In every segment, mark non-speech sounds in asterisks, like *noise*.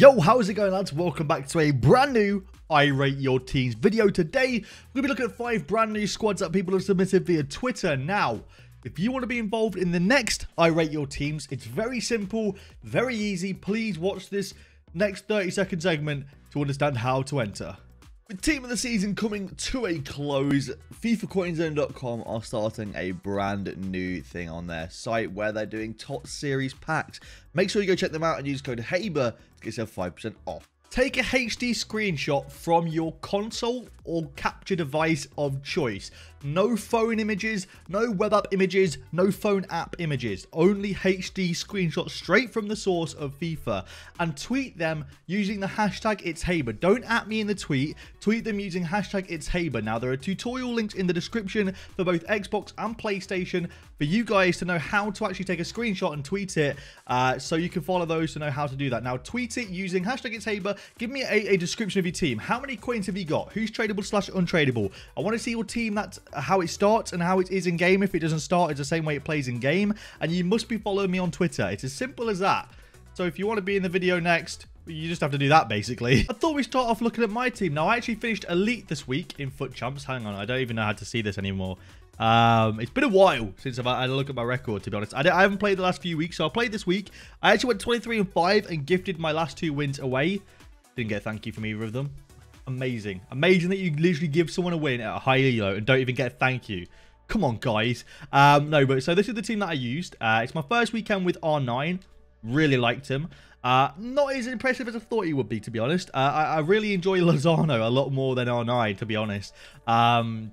Yo, how's it going lads? Welcome back to a brand new I Rate Your Teams video. Today, we're going to be looking at five brand new squads that people have submitted via Twitter. Now, if you want to be involved in the next I Rate Your Teams, it's very simple, very easy. Please watch this next 30 second segment to understand how to enter. With Team of the Season coming to a close, FIFACoinZone.com are starting a brand new thing on their site where they're doing top series packs. Make sure you go check them out and use code HABER to get yourself 5% off. Take a HD screenshot from your console or capture device of choice. No phone images, no web app images, no phone app images. Only HD screenshots straight from the source of FIFA. And tweet them using the hashtag It's Haber. Don't at me in the tweet. Tweet them using hashtag It's Haber. Now, there are tutorial links in the description for both Xbox and PlayStation for you guys to know how to actually take a screenshot and tweet it. Uh, so you can follow those to know how to do that. Now, tweet it using hashtag It's Haber. Give me a, a description of your team. How many coins have you got? Who's tradable slash untradeable? I want to see your team that's how it starts and how it is in game. If it doesn't start, it's the same way it plays in game. And you must be following me on Twitter. It's as simple as that. So if you want to be in the video next, you just have to do that basically. *laughs* I thought we'd start off looking at my team. Now, I actually finished Elite this week in FUT Champs. Hang on, I don't even know how to see this anymore. Um, it's been a while since I've had a look at my record, to be honest. I, I, haven't played the last few weeks, so I played this week. I actually went 23 and 5 and gifted my last two wins away. Didn't get a thank you from either of them amazing. Amazing that you literally give someone a win at a high elo and don't even get a thank you. Come on, guys. Um, no, but so this is the team that I used. Uh, it's my first weekend with R9. Really liked him. Uh, not as impressive as I thought he would be, to be honest. Uh, I, I, really enjoy *laughs* Lozano a lot more than R9, to be honest. Um,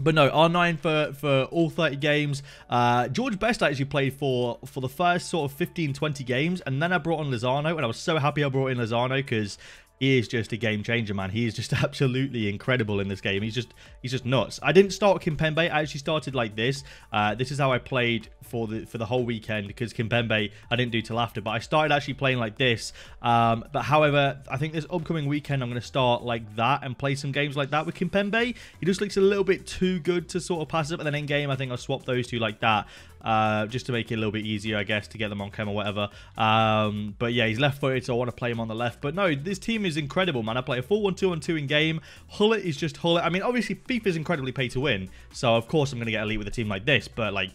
but no, R9 for, for all 30 games. Uh, George Best actually played for for the first sort of 15, 20 games. And then I brought on Lozano. And I was so happy I brought in Lozano because he is just a game changer, man. He is just *laughs* absolutely incredible in this game. He's just he's just nuts. I didn't start Kimpembe. I actually started like this. Uh, this is how I played for the for the whole weekend because Kimpembe I didn't do till after. But I started actually playing like this. Um, but however, I think this upcoming weekend I'm going to start like that and play some games like that with Kimpembe. He just looks a little bit too good to sort of pass it. But then in game, I think I'll swap those two like that uh, just to make it a little bit easier, I guess, to get them on cam or whatever. Um, but yeah, he's left-footed, so I want to play him on the left. But no, this team is incredible, man. I play a 4-1-2-1-2 in game. Gullit is just Gullit. I mean, obviously, FIFA is incredibly pay to win, so of course I'm going to get elite with a team like this, but like...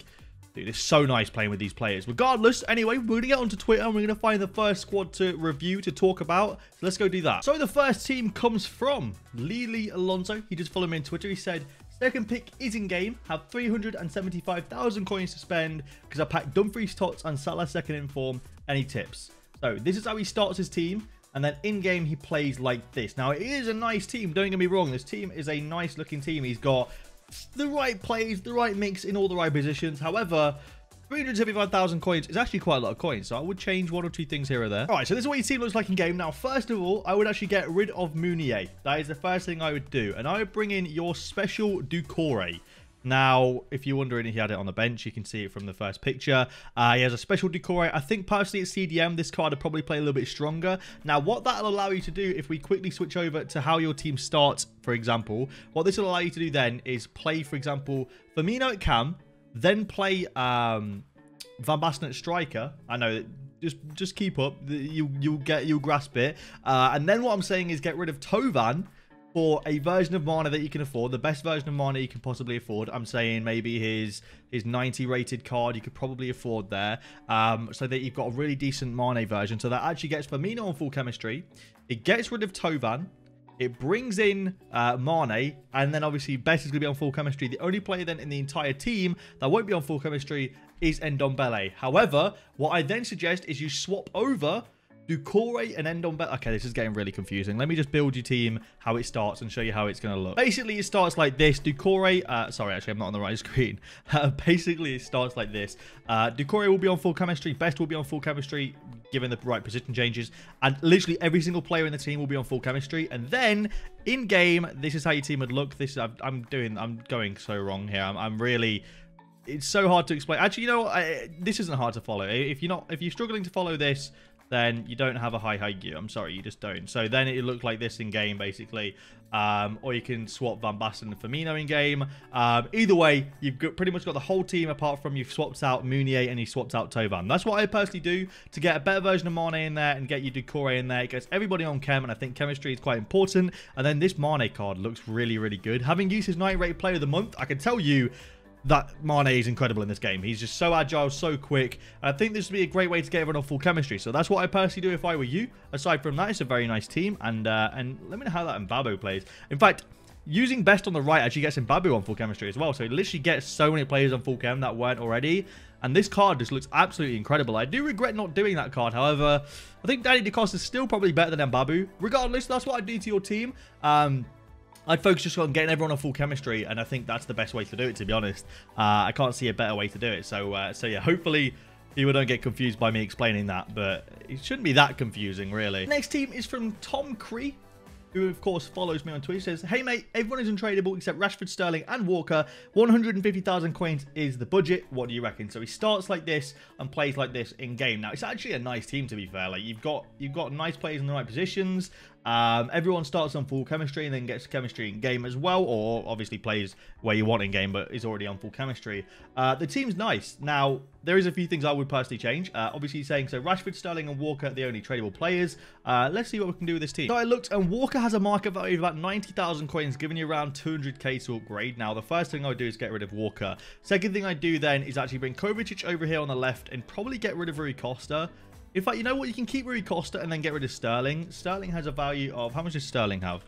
Dude, it's so nice playing with these players. Regardless, anyway, we're going to get onto Twitter and we're going to find the first squad to review, to talk about. So let's go do that. So the first team comes from Lily Alonso. He just followed me on Twitter. He said, Second pick is in game. Have 375,000 coins to spend because I packed Dumfries, Tots, and Salah second in form. Any tips? So this is how he starts his team. And then in game, he plays like this. Now, it is a nice team. Don't get me wrong. This team is a nice looking team. He's got the right plays, the right mix in all the right positions. However, 375,000 coins is actually quite a lot of coins, so I would change one or two things here or there. All right, so this is what your team looks like in game. Now, first of all, I would actually get rid of Meunier. That is the first thing I would do. And I would bring in your special Doucouré. Now, if you're wondering if he had it on the bench, you can see it from the first picture. Uh, he has a special Doucouré. I think personally at CDM, this card would probably play a little bit stronger. Now, what that'll allow you to do, if we quickly switch over to how your team starts, for example, what this will allow you to do then is play, for example, Firmino at cam, then play um, Van Basten at striker. I know just just keep up. You you'll get you'll grasp it. Uh, and then what I'm saying is get rid of Thauvin for a version of Mane that you can afford, the best version of Mane you can possibly afford. I'm saying maybe his his 90 rated card you could probably afford there, um, so that you've got a really decent Mane version. So that actually gets Firmino on full chemistry. It gets rid of Thauvin. It brings in uh, Mane, and then obviously Best is going to be on full chemistry. The only player then in the entire team that won't be on full chemistry is Ndombele. However, what I then suggest is you swap over Doucouré and Ndombele. Okay, this is getting really confusing. Let me just build your team, how it starts, and show you how it's going to look. Basically, it starts like this. Doucouré, uh, sorry, actually, I'm not on the right *laughs* screen. Uh, basically, it starts like this. Uh, Doucouré will be on full chemistry. Best will be on full chemistry, given the right position changes. And literally every single player in the team will be on full chemistry. And then, in-game, this is how your team would look. This is, I'm doing, I'm going so wrong here. I'm, I'm really it's so hard to explain. Actually, you know, I, this isn't hard to follow. If you're not, if you're struggling to follow this, then you don't have a high high gear. I'm sorry, you just don't. So then it looked like this in game, basically. Um, or you can swap Van Basten and Firmino in game. Um, either way, you've got, pretty much got the whole team apart from you've swapped out Meunier and you swapped out Thauvin. That's what I personally do to get a better version of Mane in there and get you Doucouré in there. It gets everybody on chem, and I think chemistry is quite important. And then this Mane card looks really, really good. Having used his 9 rated player of the month, I can tell you that Mane is incredible in this game. He's just so agile, so quick. I think this would be a great way to get everyone on full chemistry. So that's what I personally do if I were you. Aside from that, it's a very nice team. And uh, and let me know how that Mbabu plays. In fact, using best on the right actually gets Mbabu on full chemistry as well. So it literally gets so many players on full chem that weren't already. And this card just looks absolutely incredible. I do regret not doing that card. However, I think Danny da Costa is still probably better than Mbabu. Regardless, that's what I do to your team. Um, I'd focus just on getting everyone on full chemistry, and I think that's the best way to do it, to be honest. Uh, I can't see a better way to do it. So, uh, so yeah, hopefully people don't get confused by me explaining that, but it shouldn't be that confusing, really. Next team is from Tom Cree who of course follows me on Twitter, says, Hey mate, everyone is untradeable except Rashford, Sterling and Walker. 150,000 coins is the budget. What do you reckon? So he starts like this and plays like this in game. Now it's actually a nice team to be fair. Like you've got you've got nice players in the right positions. Um, everyone starts on full chemistry and then gets chemistry in game as well, or obviously plays where you want in game, but is already on full chemistry. Uh, the team's nice. Now, there is a few things I would personally change. Uh, obviously saying, so Rashford, Sterling, and Walker are the only tradable players. Uh, let's see what we can do with this team. So I looked, and Walker has a market value of about 90,000 coins, giving you around 200k to upgrade. Now, the first thing I would do is get rid of Walker. Second thing I do then is actually bring Kovacic over here on the left and probably get rid of Rui Costa. In fact, you know what? You can keep Rui Costa and then get rid of Sterling. Sterling has a value of... How much does Sterling have?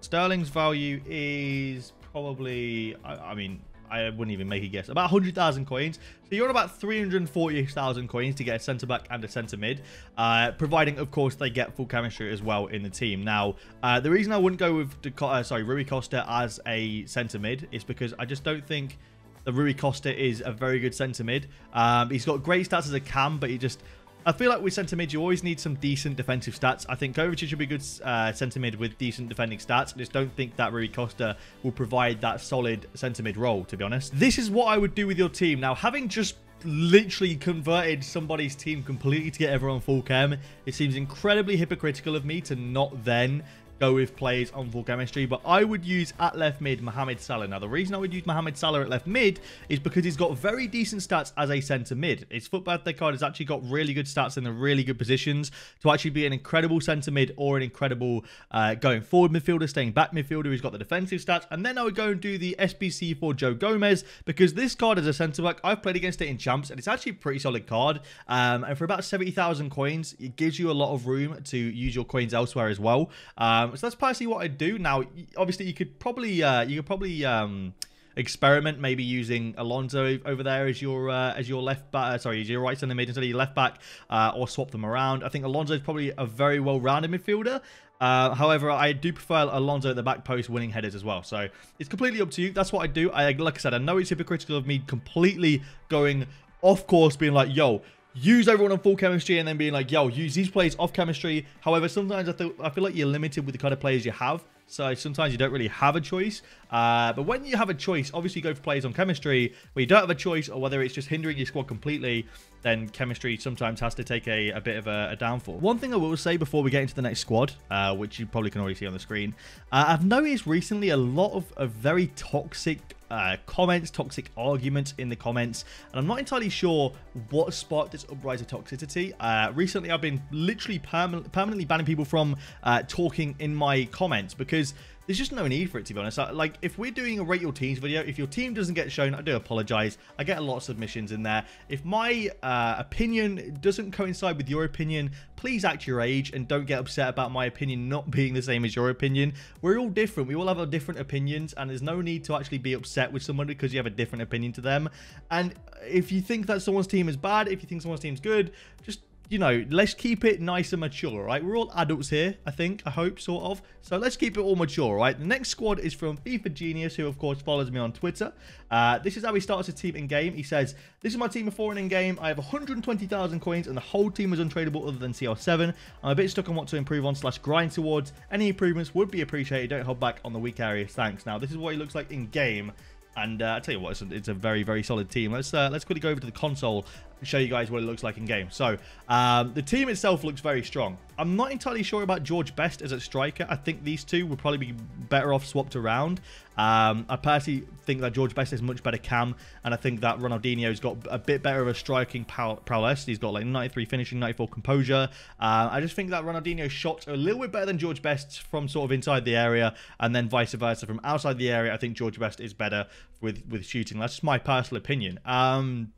Sterling's value is probably... I, I mean, I wouldn't even make a guess. About 100,000 coins. So you're on about 340,000 coins to get a centre back and a centre mid. Uh, providing, of course, they get full chemistry as well in the team. Now, uh, the reason I wouldn't go with, uh, sorry, Rui Costa as a centre mid is because I just don't think the Rui Costa is a very good centre mid. Um, he's got great stats as a cam, but he just I feel like with centre mid, you always need some decent defensive stats. I think Kovacic should be good uh, centre mid with decent defending stats. I just don't think that Rui Costa will provide that solid centre mid role, to be honest. This is what I would do with your team. Now, having just literally converted somebody's team completely to get everyone full chem, it seems incredibly hypocritical of me to not then go with players on full chemistry. But I would use at left mid Mohamed Salah. Now, the reason I would use Mohamed Salah at left mid is because he's got very decent stats as a centre mid. His football card has actually got really good stats in the really good positions to actually be an incredible centre mid or an incredible uh, going forward midfielder, staying back midfielder who's got the defensive stats. And then I would go and do the SBC for Joe Gomez because this card is a centre back. I've played against it in champs and it's actually a pretty solid card. Um, and for about 70,000 coins, it gives you a lot of room to use your coins elsewhere as well. Um, um, so that's personally what I do. Now, obviously, you could probably uh, you could probably um, experiment maybe using Alonso over there as your uh, as your left back. Sorry, as your right centre mid instead of your left back, uh, or swap them around. I think Alonso is probably a very well-rounded midfielder. Uh, however, I do prefer Alonso at the back post winning headers as well. So it's completely up to you. That's what I do. I, like I said, I know it's hypocritical of me completely going off course, being like, yo, use everyone on full chemistry and then being like, yo, use these players off chemistry. However, sometimes I, th I feel like you're limited with the kind of players you have. So sometimes you don't really have a choice. Uh, but when you have a choice, obviously go for players on chemistry. Where you don't have a choice or whether it's just hindering your squad completely, then chemistry sometimes has to take a, a bit of a, a, downfall. One thing I will say before we get into the next squad, uh, which you probably can already see on the screen, uh, I've noticed recently a lot of, of very toxic uh, comments, toxic arguments in the comments, and I'm not entirely sure what sparked this uprise of toxicity. Uh, recently, I've been literally perma permanently banning people from uh, talking in my comments because there's just no need for it, to be honest. Like, if we're doing a rate your teams video, if your team doesn't get shown, I do apologize. I get a lot of submissions in there. If my uh, opinion doesn't coincide with your opinion, please act your age and don't get upset about my opinion not being the same as your opinion. We're all different. We all have our different opinions, and there's no need to actually be upset with someone because you have a different opinion to them. And if you think that someone's team is bad, if you think someone's team's good, just you know, let's keep it nice and mature, right? We're all adults here, I think, I hope, sort of. So let's keep it all mature, right? The next squad is from FIFA Genius, who, of course, follows me on Twitter. Uh, this is how he starts his team in-game. He says, this is my team before and in-game. I have 120,000 coins, and the whole team is untradeable other than CR7. I'm a bit stuck on what to improve on slash grind towards. Any improvements would be appreciated. Don't hold back on the weak areas. Thanks. Now, this is what he looks like in-game. And uh, I tell you what, it's a, it's a, very, very solid team. Let's uh, let's quickly go over to the console show you guys what it looks like in game. So um, the team itself looks very strong. I'm not entirely sure about George Best as a striker. I think these two would probably be better off swapped around. Um, I personally think that George Best is much better cam, and I think that Ronaldinho's got a bit better of a striking prowess. He's got like 93 finishing, 94 composure. Uh, I just think that Ronaldinho's shots are a little bit better than George Best from sort of inside the area, and then vice versa from outside the area. I think George Best is better with with shooting. That's just my personal opinion. Um,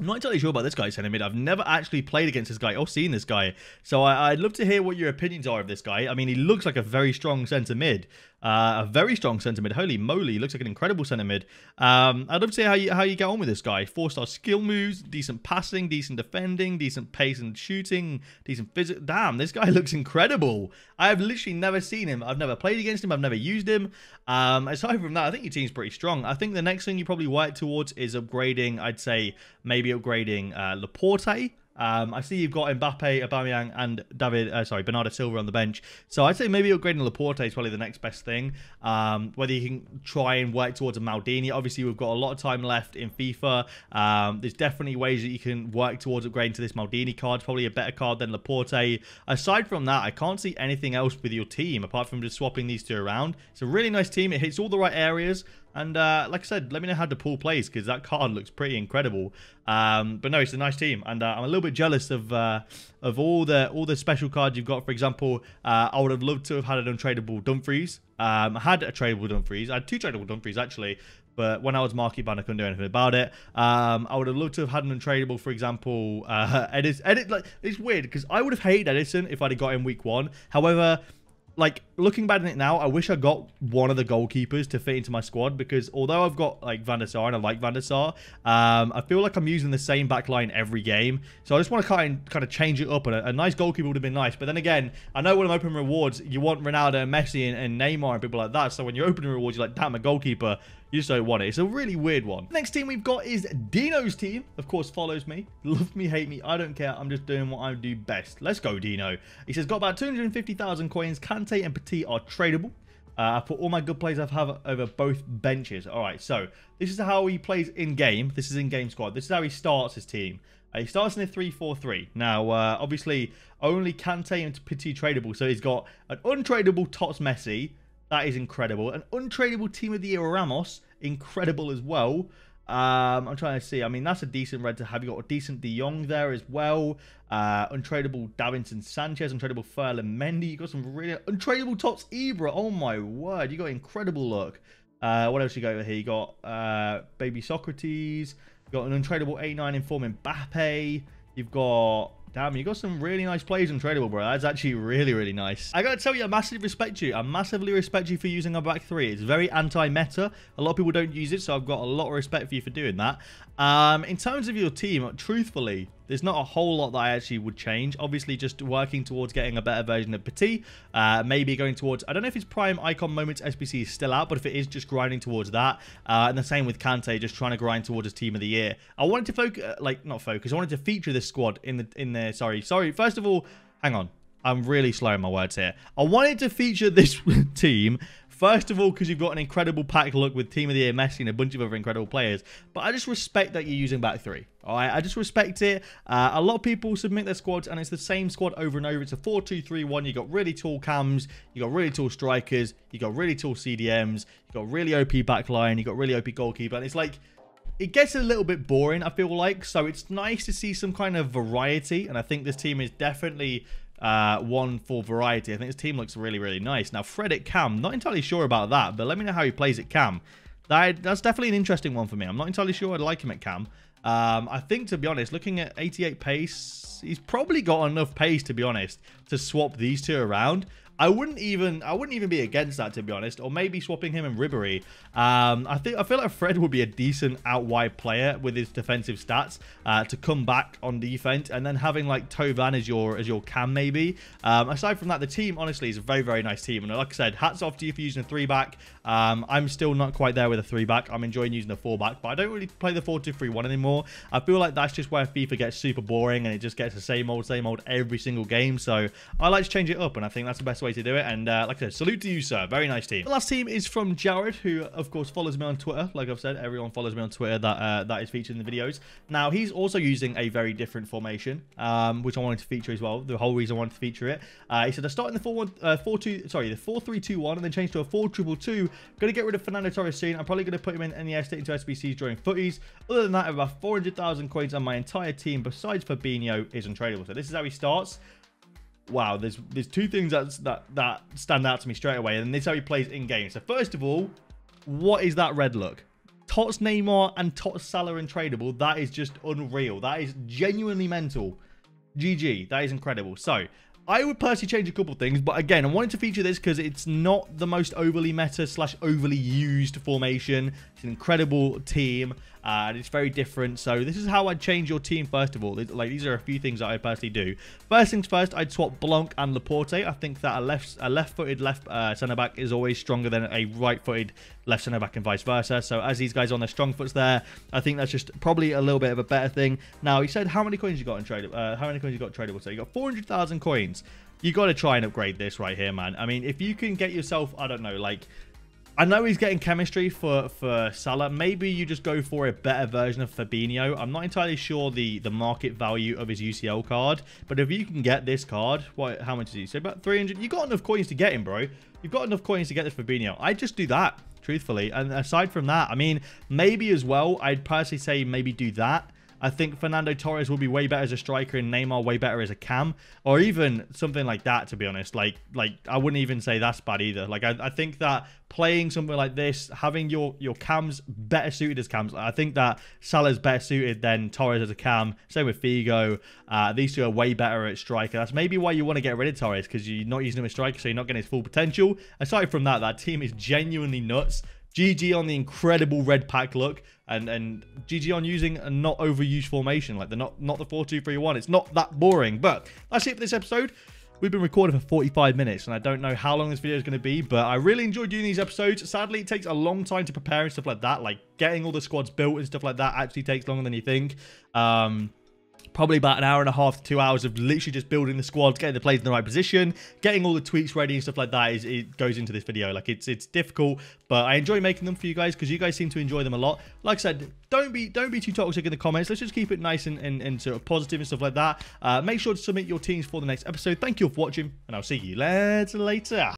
I'm not entirely sure about this guy centre mid. I've never actually played against this guy or seen this guy. So I, would love to hear what your opinions are of this guy. I mean, he looks like a very strong centre mid. Uh, a very strong centre mid. Holy moly, looks like an incredible centre mid. Um, I'd love to see how you, how you get on with this guy. Four star skill moves, decent passing, decent defending, decent pace and shooting, decent physical. Damn, this guy *laughs* looks incredible. I have literally never seen him. I've never played against him. I've never used him. Um, aside from that, I think your team's pretty strong. I think the next thing you probably work towards is upgrading, I'd say maybe upgrading uh, Laporte. Um, I see you've got Mbappe, Aubameyang, and David, uh, sorry, Bernardo Silva on the bench. So I'd say maybe upgrading Laporte is probably the next best thing. Um, whether you can try and work towards a Maldini. Obviously, we've got a lot of time left in FIFA. Um, there's definitely ways that you can work towards upgrading to this Maldini card. Probably a better card than Laporte. Aside from that, I can't see anything else with your team apart from just swapping these two around. It's a really nice team. It hits all the right areas. And uh, like I said, let me know how the pool plays because that card looks pretty incredible. Um, but no, it's a nice team, and uh, I'm a little bit jealous of uh, of all the all the special cards you've got. For example, uh, I would have loved to have had an untradeable Dumfries. Um, I had a tradable Dumfries. I had two tradable Dumfries actually, but when I was market ban, I couldn't do anything about it. Um, I would have loved to have had an untradeable, for example, uh, *laughs* Edit. Edit like it's weird because I would have hated Ederson if I'd have got him week one. However, like looking back at it now, I wish I got one of the goalkeepers to fit into my squad because although I've got like Van der Sar and I like Van der Sar, um, I feel like I'm using the same back line every game. So I just want to kind of, kind of change it up. And a, a, nice goalkeeper would have been nice. But then again, I know when I'm opening rewards, you want Ronaldo and Messi and, and Neymar and people like that. So when you're opening rewards, you're like, damn, a goalkeeper. You just don't want it. It's a really weird one. Next team we've got is Dino's team. Of course, follows me. *laughs* Love me, hate me. I don't care. I'm just doing what I do best. Let's go, Dino. He says, got about 250,000 coins. Kante and Petit are tradable. Uh, I put all my good plays I've have over both benches. All right, so this is how he plays in game. This is in game squad. This is how he starts his team. Uh, he starts in a 3-4-3. Now, uh, obviously, only Kante and Petit tradable. So he's got an untradable Tots Messi, that is incredible. An untradeable team of the year Ramos, incredible as well. Um, I'm trying to see. I mean, that's a decent red to have. You got a decent De Jong there as well. Uh, untradeable Davinson Sanchez, untradeable Ferland Mendy. You got some really untradeable Tots Ibra. Oh my word, you got incredible look. Uh, what else you got over here? You got uh, Baby Socrates. You got an untradeable 89 inform Mbappe. You've got Damn, you got some really nice plays in Tradable, bro. That's actually really, really nice. I gotta tell you, I massively respect you. I massively respect you for using a back three. It's very anti-meta. A lot of people don't use it, so I've got a lot of respect for you for doing that. Um, in terms of your team, truthfully, there's not a whole lot that I actually would change. Obviously, just working towards getting a better version of Petit. Uh, maybe going towards... I don't know if his Prime Icon Moments SBC is still out, but if it is, just grinding towards that. Uh, and the same with Kante, just trying to grind towards his Team of the Year. I wanted to focus... Uh, like, not focus. I wanted to feature this squad in the in there. Sorry. Sorry. First of all, hang on. I'm really slowing my words here. I wanted to feature this *laughs* team First of all, because you've got an incredible pack look with Team of the Year Messi and a bunch of other incredible players. But I just respect that you're using back three. All right, I just respect it. Uh, a lot of people submit their squads, and it's the same squad over and over. It's a 4-2-3-1. You got really tall cams, you got really tall strikers, you got really tall CDMs, you got really OP backline, you got really OP goalkeeper, and it's like it gets a little bit boring, I feel like. So it's nice to see some kind of variety. And I think this team is definitely uh, one for variety. I think his team looks really, really nice. Now, Fred at Cam, not entirely sure about that, but let me know how he plays at Cam. That, that's definitely an interesting one for me. I'm not entirely sure I'd like him at Cam. Um, I think, to be honest, looking at 88 pace, he's probably got enough pace, to be honest, to swap these two around. I wouldn't even I wouldn't even be against that to be honest, or maybe swapping him and Ribery. Um, I think I feel like Fred would be a decent out wide player with his defensive stats uh, to come back on defense, and then having like Thauvin as your as your cam maybe. Um, aside from that, the team honestly is a very very nice team, and like I said, hats off to you for using a three back. Um, I'm still not quite there with a three back. I'm enjoying using a four back, but I don't really play the four two three one anymore. I feel like that's just where FIFA gets super boring and it just gets the same old same old every single game. So I like to change it up, and I think that's the best way way to do it. And uh, like I said, salute to you, sir. Very nice team. The last team is from Jared, who, of course, follows me on Twitter. Like I've said, everyone follows me on Twitter that uh, that is featured in the videos. Now, he's also using a very different formation, um, which I wanted to feature as well. The whole reason I wanted to feature it. Uh, he said, I start in the 4 1, uh, 4 2, sorry, the 4 3 2 1, and then change to a 4 2 2. Going to get rid of Fernando Torres soon. I'm probably to put him in NES into SBCs during Futties. Other than that, I have about 400,000 coins on my entire team, besides Fabinho, is untradeable. So this is how he starts wow, there's there's two things that that that stand out to me straight away, and this is how he plays in game. So first of all, what is that red look? Tots Neymar and Tots Salah and tradable. That is just unreal. That is genuinely mental. GG. That is incredible. So I would personally change a couple things, but again, I wanted to feature this because it's not the most overly meta slash overly used formation. It's an incredible team, uh, and it's very different. So this is how I'd change your team first of all. Like these are a few things that I personally do. First things first, I'd swap Blanc and Laporte. I think that a left a left-footed left, -footed left uh, centre back is always stronger than a right-footed left centre back and vice versa. So as these guys are on their strong foots there, I think that's just probably a little bit of a better thing. Now he said how many coins you got in trade? Uh, how many coins you got tradable? So you got 400,000 coins you got to try and upgrade this right here, man. I mean, if you can get yourself, I don't know, like I know he's getting chemistry for, for Salah. Maybe you just go for a better version of Fabinho. I'm not entirely sure the, the market value of his UCL card. But if you can get this card, what? how much is he? So about 300. You got enough coins to get him, bro. You've got enough coins to get this Fabinho. I just do that, truthfully. And aside from that, I mean, maybe as well, I'd personally say maybe do that I think Fernando Torres will be way better as a striker and Neymar way better as a cam, or even something like that. To be honest, like like I wouldn't even say that's bad either. Like I, I think that playing something like this, having your your cams better suited as cams, I think that Salah's better suited than Torres as a cam. Same with Figo. Uh, these two are way better at striker. That's maybe why you want to get rid of Torres because you're not using him as striker, so you're not getting his full potential. Aside from that, that team is genuinely nuts. GG on the incredible red pack look and and GG on using a not overused formation like the not not the 4-2-3-1 it's not that boring but that's it for this episode We've been recording for 45 minutes, and I don't know how long this video is going to be, but I really enjoy doing these episodes. Sadly, it takes a long time to prepare and stuff like that. Like, getting all the squads built and stuff like that actually takes longer than you think. Um, probably about an hour and a half to two hours of literally just building the squad, getting the players in the right position, getting all the tweaks ready and stuff like that. Is it goes into this video. Like it's it's difficult, but I enjoy making them for you guys because you guys seem to enjoy them a lot. Like I said, don't be don't be too toxic in the comments. Let's just keep it nice and, and, and sort of positive and stuff like that. Uh, make sure to submit your teams for the next episode. Thank you for watching, and I'll see you later.